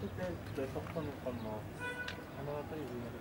ててくださったのかな。花形に分野で。